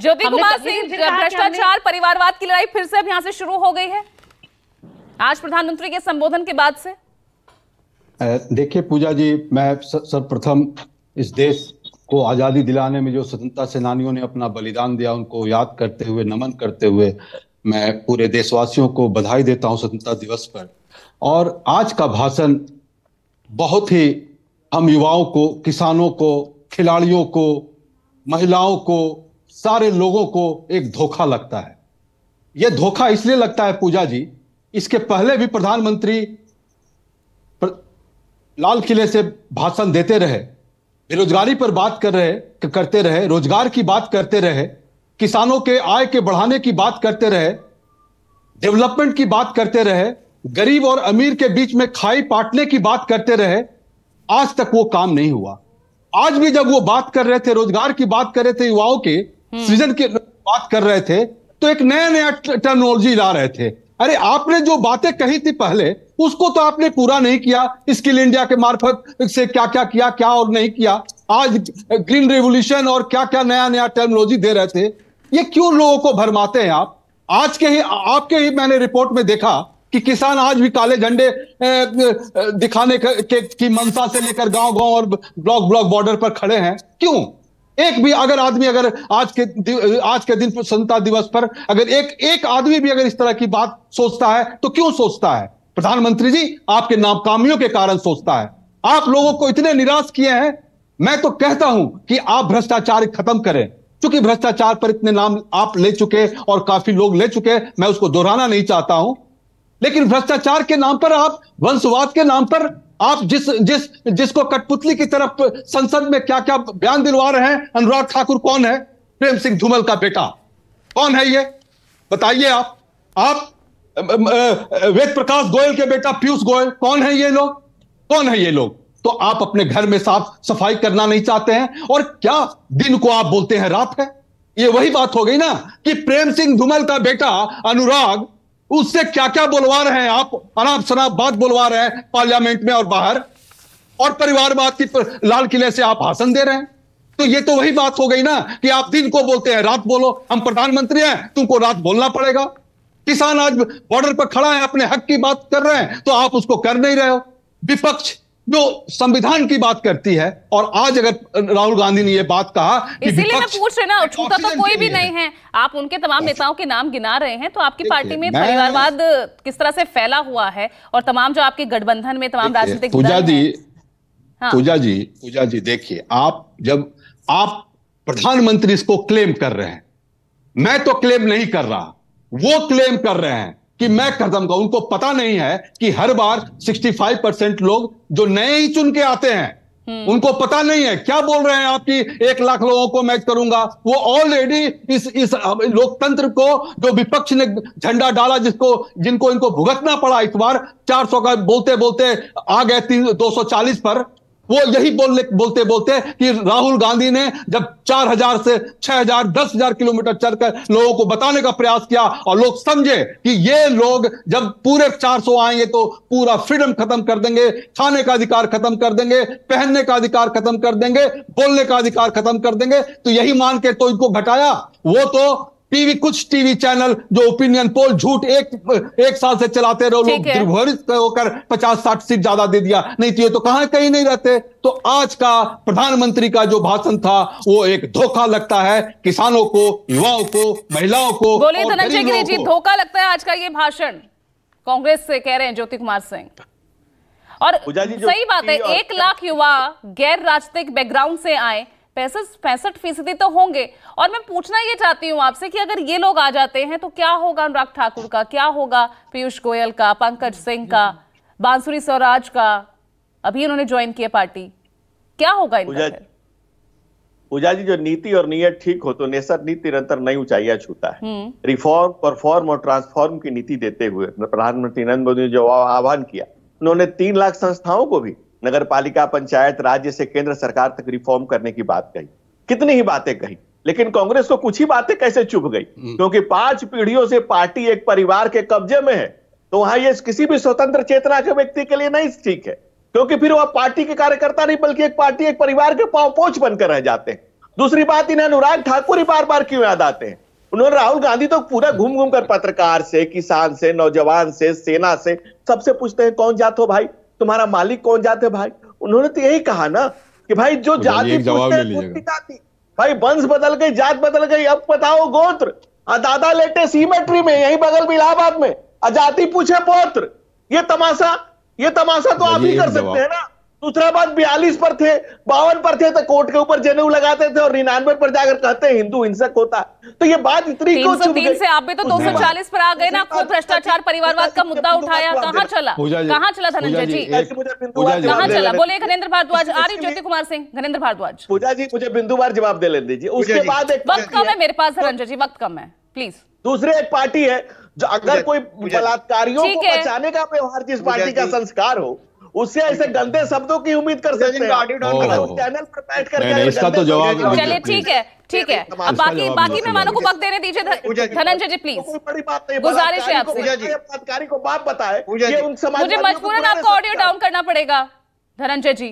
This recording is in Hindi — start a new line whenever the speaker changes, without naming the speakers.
ज्योति कुमार सिंह भ्रष्टाचार परिवारवाद की लड़ाई फिर से अब यहाँ से शुरू हो गई है। आज प्रधानमंत्री के संबोधन के बाद से।
देखिए पूजा जी मैं सर्वप्रथम इस देश को आज़ादी दिलाने में जो स्वतंत्रता सेनानियों ने अपना बलिदान दिया उनको याद करते हुए नमन करते हुए मैं पूरे देशवासियों को बधाई देता हूँ स्वतंत्रता दिवस पर। और आज का भाषण बहुत ही हम युवाओं को किसानों को खिलाड़ियों को महिलाओं को सारे लोगों को एक धोखा लगता है। यह धोखा इसलिए लगता है पूजा जी, इसके पहले भी प्रधानमंत्री प्र- लाल किले से भाषण देते रहे, बेरोजगारी पर बात कर रहे करते रहे, रोज़गार की बात करते रहे, किसानों के आय के बढ़ाने की बात करते रहे, डेवलपमेंट की बात करते रहे, गरीब और अमीर के बीच में खाई पाटने की बात करते रहे, आज तक वो काम नहीं हुआ। आज भी जब वो बात कर रहे थे, रोज़गार की बात कर रहे थे युवाओं के सृजन की बात कर रहे थे तो एक नया नया टेक्नोलॉजी ला रहे थे। अरे आपने जो बातें कही थी पहले उसको तो आपने पूरा नहीं किया। स्किल इंडिया के मार्फत से क्या क्या किया क्या और नहीं किया? आज ग्रीन रेवोल्यूशन और क्या क्या नया नया टेक्नोलॉजी दे रहे थे। ये क्यों लोगों को भरमाते हैं आप? आज के ही आपके ही मैंने रिपोर्ट में देखा कि किसान आज भी काले झंडे दिखाने के, के की मंशा से लेकर गाँव गाँव और ब्लॉक ब्लॉक बॉर्डर पर खड़े हैं। क्यों? एक भी अगर आदमी अगर आज के आज के दिन स्वतंत्रता दिवस पर अगर एक एक आदमी भी अगर इस तरह की बात सोचता है तो क्यों सोचता है? प्रधानमंत्री जी, आपके नाकामियों के कारण सोचता है। आप लोगों को इतने निराश किए हैं। मैं तो कहता हूँ कि आप भ्रष्टाचार खत्म करें। क्योंकि भ्रष्टाचार पर इतने नाम आप ले चुके और काफ़ी लोग ले चुके, मैं उसको दोहराना नहीं चाहता हूँ। लेकिन भ्रष्टाचार के नाम पर आप, वंशवाद के नाम पर आप जिस जिस, जिसको कठपुतली की तरफ़ संसद में क्या क्या बयान दिलवा रहे हैं, अनुराग ठाकुर कौन है? प्रेम सिंह धूमल का बेटा। कौन है ये? बताइए आप। आप वेद प्रकाश गोयल के बेटा पीयूष गोयल, कौन है ये लोग? कौन है ये लोग? तो आप अपने घर में साफ़ सफ़ाई करना नहीं चाहते हैं, और क्या दिन को आप बोलते हैं रात है? ये वही बात हो गई ना, कि प्रेम सिंह धूमल का बेटा अनुराग उससे क्या क्या बोलवा रहे हैं आप? अनाप शनाप बात बोलवा रहे हैं पार्लियामेंट में और बाहर। और परिवारवाद की लाल किले से आप भाषण दे रहे हैं। तो ये तो वही बात हो गई ना कि आप दिन को बोलते हैं, रात बोलो, हम प्रधानमंत्री हैं, तुमको रात बोलना पड़ेगा। किसान आज बॉर्डर पर खड़ा है, अपने हक की बात कर रहे हैं तो आप उसको कर नहीं रहे हो। विपक्ष जो संविधान की बात करती है और आज अगर राहुल गांधी ने यह बात कहा
इसीलिए मैं पूछ रही ना छूता तो कोई भी नहीं है। आप उनके तमाम नेताओं के नाम गिना रहे हैं तो आपकी पार्टी में परिवारवाद किस तरह से फैला हुआ है और तमाम जो आपके गठबंधन में तमाम राजनीतिक
पूजा जी
हाँ।
पूजा जी पूजा जी देखिए आप जब आप प्रधानमंत्री इसको क्लेम कर रहे हैं मैं तो क्लेम नहीं कर रहा वो क्लेम कर रहे हैं कि मैं खत्म करूँ उनको पता नहीं है कि हर बार 65 परसेंट लोग जो नए ही चुन के आते हैं उनको पता नहीं है। क्या बोल रहे हैं आपकी एक लाख लोगों को मैं करूँगा? वो ऑलरेडी इस इस लोकतंत्र को जो विपक्ष ने झंडा डाला जिसको जिनको इनको भुगतना पड़ा इस बार 400 का बोलते बोलते आ गए तीन दो पर वो यही बोलने, बोलते बोलते कि राहुल गांधी ने जब 4000 से 6000 10000 किलोमीटर चलकर लोगों को बताने का प्रयास किया और लोग समझे कि ये लोग जब पूरे 400 आएँगे तो पूरा फ्रीडम खत्म कर देंगे, खाने का अधिकार खत्म कर देंगे, पहनने का अधिकार खत्म कर देंगे, बोलने का अधिकार खत्म कर देंगे तो यही मान के तो इनको घटाया। वो तो टीवी कुछ टीवी चैनल जो ओपिनियन पोल झूठ एक एक साल से चलाते रहो लोग दुर्भरित होकर पचास साठ सीट ज़्यादा दे दिया। नहीं तो ये तो कहाँ कहीं नहीं रहते। तो आज का प्रधानमंत्री का जो भाषण था वो एक धोखा लगता है किसानों को युवाओं को महिलाओं को
बोलिए धनंजय गिरी जी धोखा लगता है आज का ये भाषण। कांग्रेस से कह रहे हैं ज्योति कुमार सिंह। और सही बात है एक लाख युवा गैर राजनीतिक बैकग्राउंड से आए। पैंसठ पैंसठ फ़ीसदी तो होंगे। और मैं पूछना ये चाहती हूँ आपसे कि अगर ये लोग आ जाते हैं तो क्या होगा अनुराग ठाकुर का? क्या होगा पीयूष गोयल का पंकज सिंह का बांसुरी स्वराज का? अभी उन्होंने ज्वाइन किया पार्टी। क्या होगा इनका
पूजा पूजा जी जो नीति और नीयत ठीक हो तो नेसर नीति निरंतर नई ऊंचाइयाँ छूता है। रिफॉर्म परफॉर्म और ट्रांसफॉर्म की नीति देते हुए प्रधानमंत्री नरेंद्र मोदी ने जो आह्वान किया उन्होंने तीन लाख संस्थाओं को भी नगर पालिका पंचायत राज्य से केंद्र सरकार तक रिफॉर्म करने की बात कही। कितनी ही बातें कही लेकिन कांग्रेस को कुछ ही बातें कैसे चुप गई? क्योंकि पाँच पीढ़ियों से पार्टी एक परिवार के कब्जे में है तो वहाँ ये किसी भी स्वतंत्र चेतना के व्यक्ति के लिए नहीं ठीक है। क्योंकि फिर वह पार्टी के कार्यकर्ता नहीं बल्कि एक पार्टी एक परिवार के पाँव पोच बनकर रह जाते हैं। दूसरी बात इन्हें अनुराग ठाकुर ही बार बार क्यों याद आते हैं? उन्होंने राहुल गांधी तो पूरा घूम घूम कर पत्रकार से किसान से नौजवान से सेना से सबसे पूछते हैं कौन जात हो भाई? तुम्हारा मालिक कौन जाते भाई? उन्होंने तो यही कहा ना कि भाई जो जाति भाई वंश बदल गई जात बदल गई। अब बताओ गोत्र। दादा लेटे सीमेट्री में यही बगल में इलाहाबाद में। अजाति पूछे पोत्र। ये तमाशा ये तमाशा तो आप ही कर सकते। हैं ना। दूसरा बात बयालीस पर थे बावन पर थे तो कोर्ट के ऊपर जनेऊ लगाते थे और निन्यानवे पर जाकर कहते हैं हिंदू हिंसक होता। तो ये बात इतनी क्यों
303
गई?
से आप भी तो
उसके बाद-
240 पर आ गए ना
बाद-
भ्रष्टाचार परिवारवाद का मुद्दा उठाया कहाँ चला? कहाँ चला धनंजय
जी,
बिंदु
कहाँ चला? बोले घनेन्द्र भारद्वाज आ ज्योति कुमार सिंह घनेन्द्र भारद्वाज।
पूजा जी मुझे बिंदुवार जवाब दे लेने दीजिए। उसके बाद एक
वक्त कम
है
मेरे पास धनंजय जी वक्त कम है प्लीज़
दूसरे एक पार्टी है जो अगर कोई बलात्कारियों को बचाने का व्यवहार जिस पार्टी का संस्कार हो उससे ऐसे गंदे शब्दों की उम्मीद कर सकते
हैं। ऑडियो डाउन
अगर चैनल पर बैठ कर
इसका तो जवाब
चलिए ठीक है ठीक है। अब बाकी बाकी मेहमानों को. वक्त देने दीजिए। धनंजय जी प्लीज़
कोई बड़ी बात नहीं
गुजारिश है आपसे।
पूजा जी।
बलात्कारी को बाप बताए। ये उन समाजवादियों
मुझे मजबूरन आपको ऑडियो डाउन करना पड़ेगा धनंजय जी।